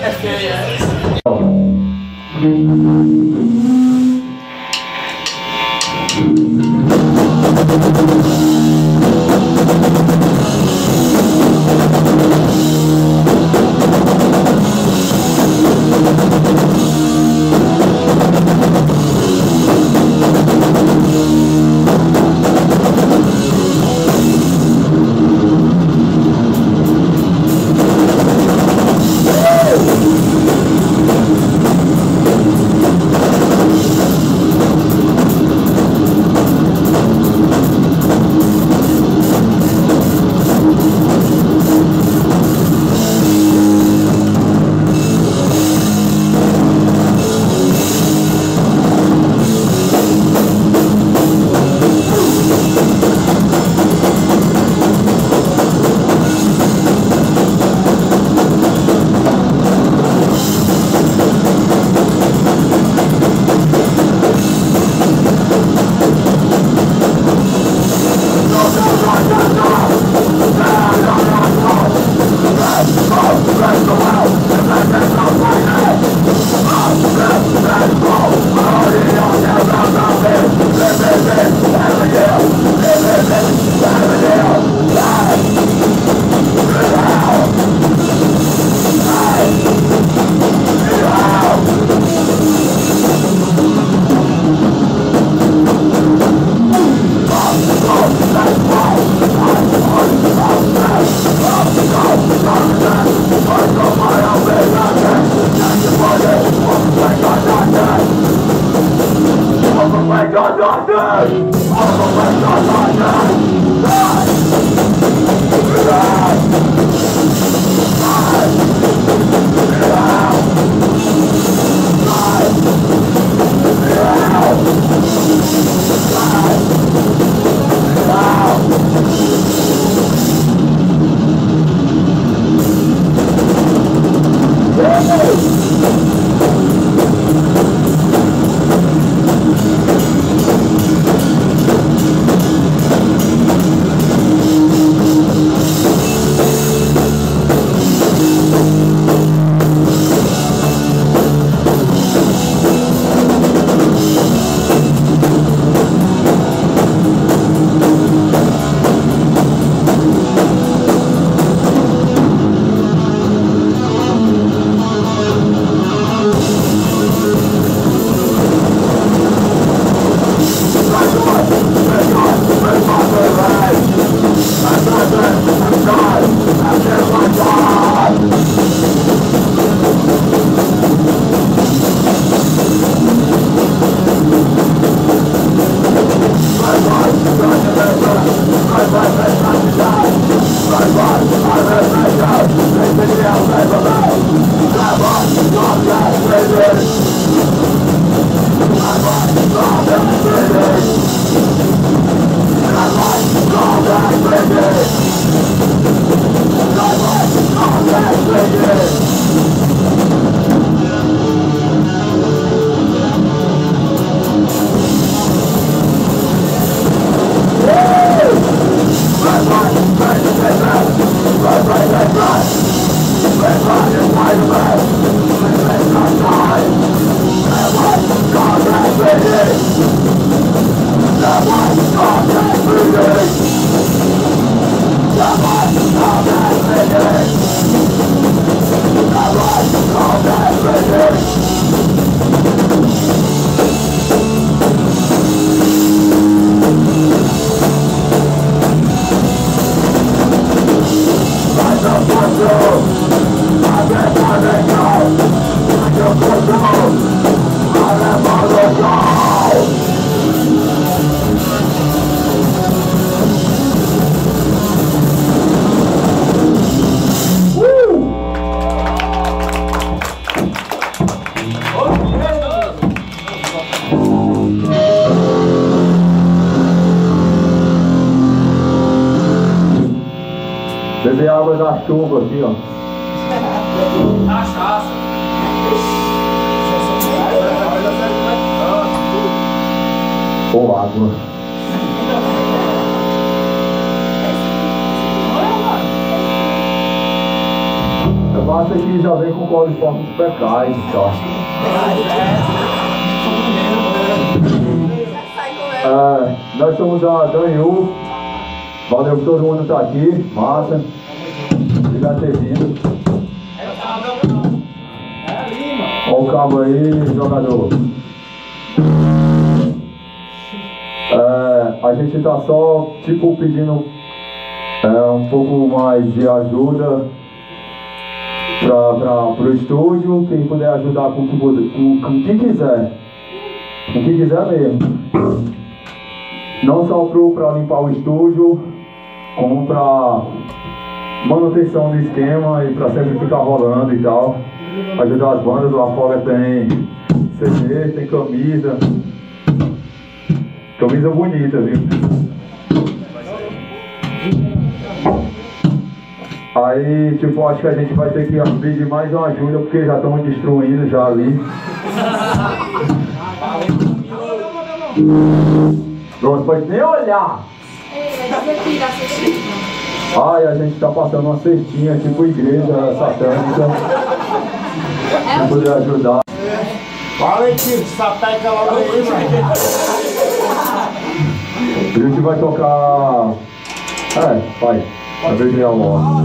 É feia. Beber Massa que já vem com coliforme super cais e tal. É, nós somos a Danyu. Valeu por todo mundo estar aqui. Massa. Obrigado por ter vindo. Olha o cabo aí, jogador. É, a gente tá só, tipo, pedindo é, um pouco mais de ajuda para o estúdio. Quem puder ajudar com o que, com, com que quiser. Com o que quiser mesmo. Não só para limpar o estúdio, como para manutenção do esquema e para sempre ficar rolando e tal. Ajudar as bandas, lá fora tem CD, tem camisa. Camisa bonita, viu? Aí, tipo, acho que a gente vai ter que pedir mais uma ajuda porque já estão destruindo já ali. Pronto, pode nem olhar. Ai, a gente tá passando uma cestinha, tipo igreja satânica. Se puder ajudar. Fala aí, tio, sapeca logo aí, mano. A gente vai tocar. É, vai. 还没听到吗？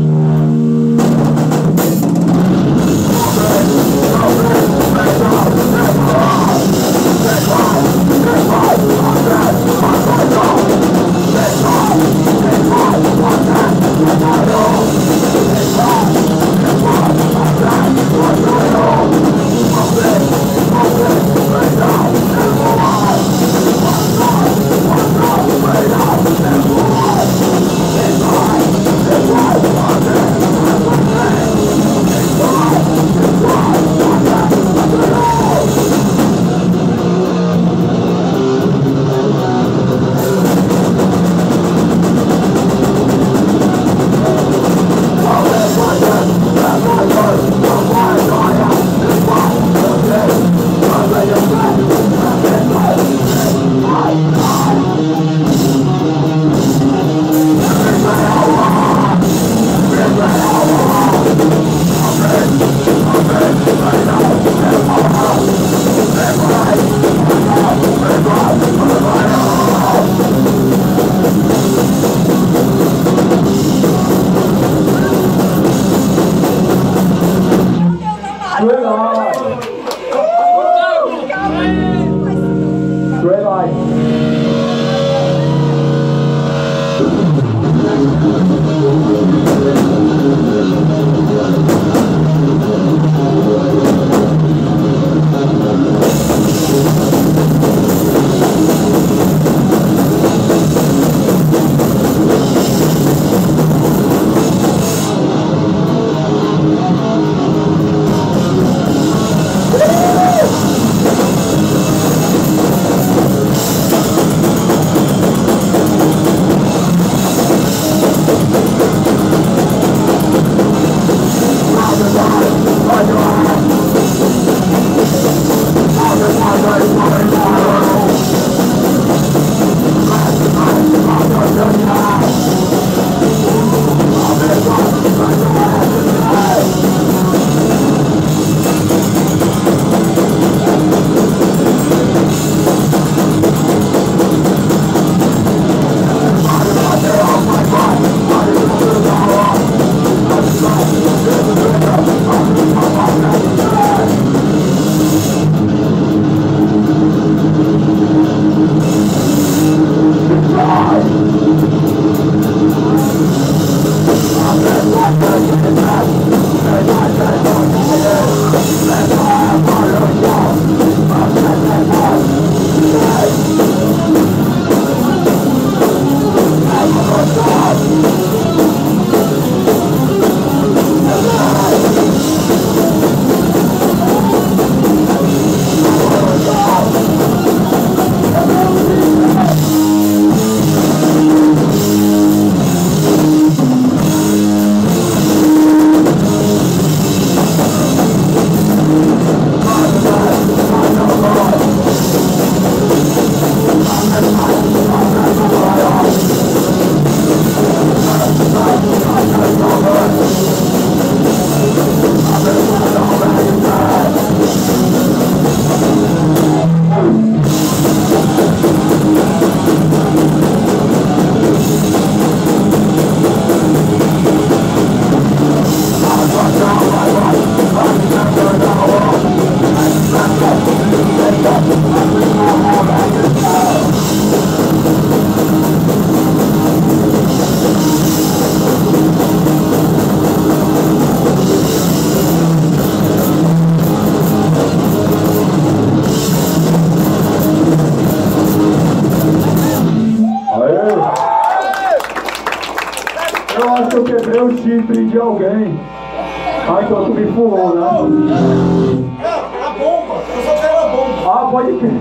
A bomba. Eu só bomba. Ah, pode crer.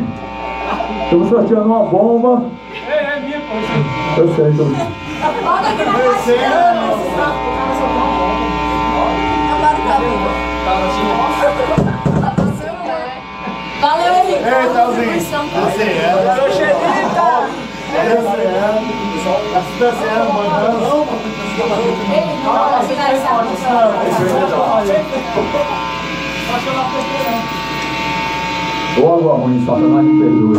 Estamos sorteando uma bomba. É, é minha, pô. Eu sei, então. Bota aqui. Valeu, Henrique. Ei, Talzinho. Você. Eu tá? Ei, não, não, não, não, não, não, não, não, não, não, Eu não, não, não, não, não, não, não, não, não, não, não, não, não, não, não, não, não, não, não, Ô, algo ruim, Satanás me perdoe.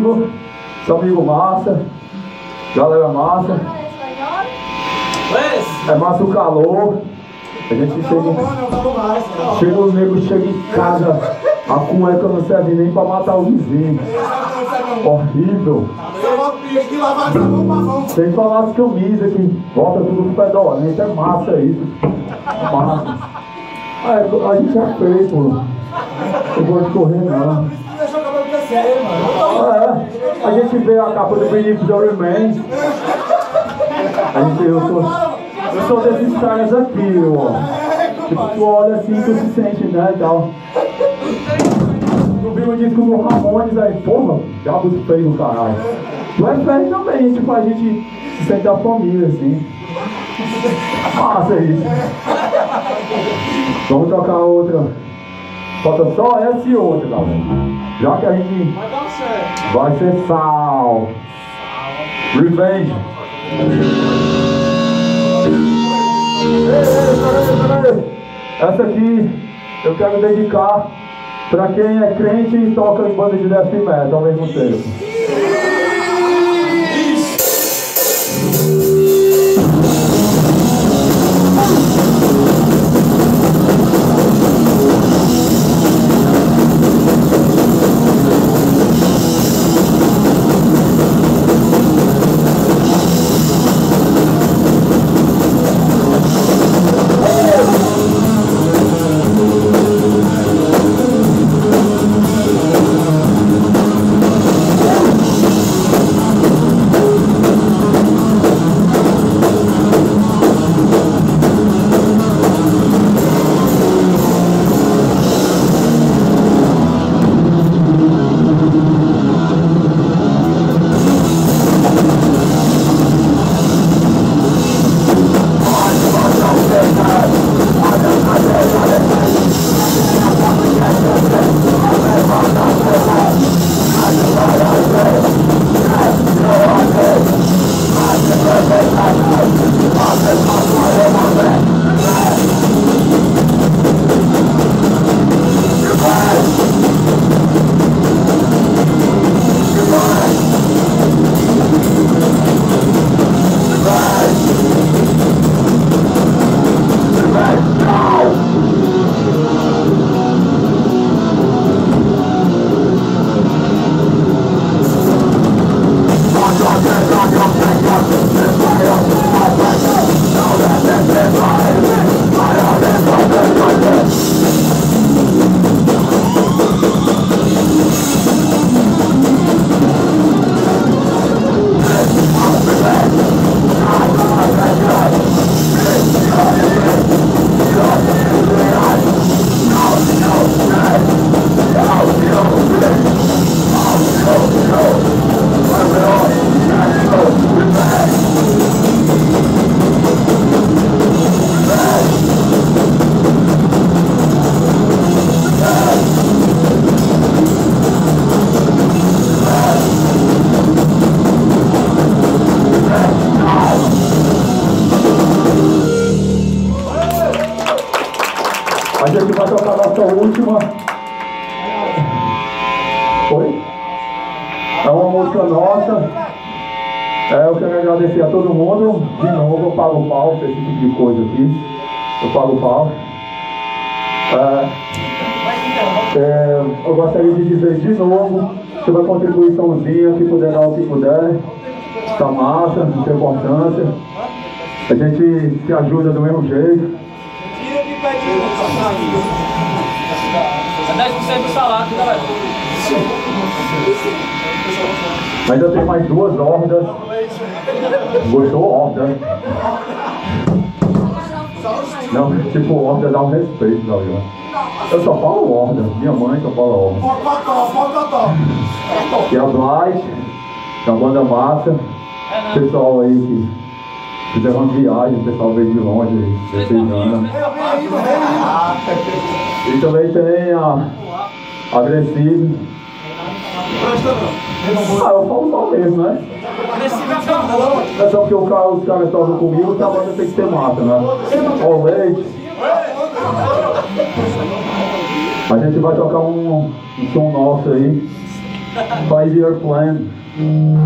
Amigo, seu amigo massa, galera massa, é massa o calor, a gente chega, chega os negros, chega em casa, a cueca não serve nem pra matar o vizinho. Horrível. Sem falar as camisas que volta tudo pro pedalento, é massa isso. Massa. Ah, é, a gente é feio, pô. Eu gosto de correr não. É, a gente vê a capa do Beneath the Remain. A gente, eu sou, eu sou desses caras aqui, ó. Tipo, tu olha assim, tu se sente, né, e tal. Tu viu o disco do Ramones aí, porra, diabo feio do caralho. Tu é feio também, tipo, a gente se sente a família, assim. Massa isso. Vamos tocar outra. Falta só essa e outra, galera. Já que a gente vai ser sal. Revenge. Ei, ei, peraí, peraí. Essa aqui eu quero dedicar pra quem é crente e toca em banda de death metal ao mesmo tempo. Tipo de coisa aqui. Eu pago pau. É, é, eu gostaria de dizer de novo sobre a contribuiçãozinha, que puder dar o que puder. Tá massa, não tem importância. A gente se ajuda do mesmo jeito. É 10% do salário, galera. Ainda tem mais duas hordas. Gostou? Horda? Não, tipo, horda dá um respeito, Gabriel. Eu só falo horda. Minha mãe só fala horda. Pocotó, pocotó. E a Blight, que é a banda massa. Pessoal aí que fizeram uma viagem, o pessoal veio de longe aí, festejando. E também tem a Agressivo. Ah, eu falo só mesmo, né? Acabou. Não é só porque o cara, os caras tocam comigo que a banda tem que ter massa, né? Ó, leite. A gente vai tocar um, um som nosso aí. Five Year Plan. Ei,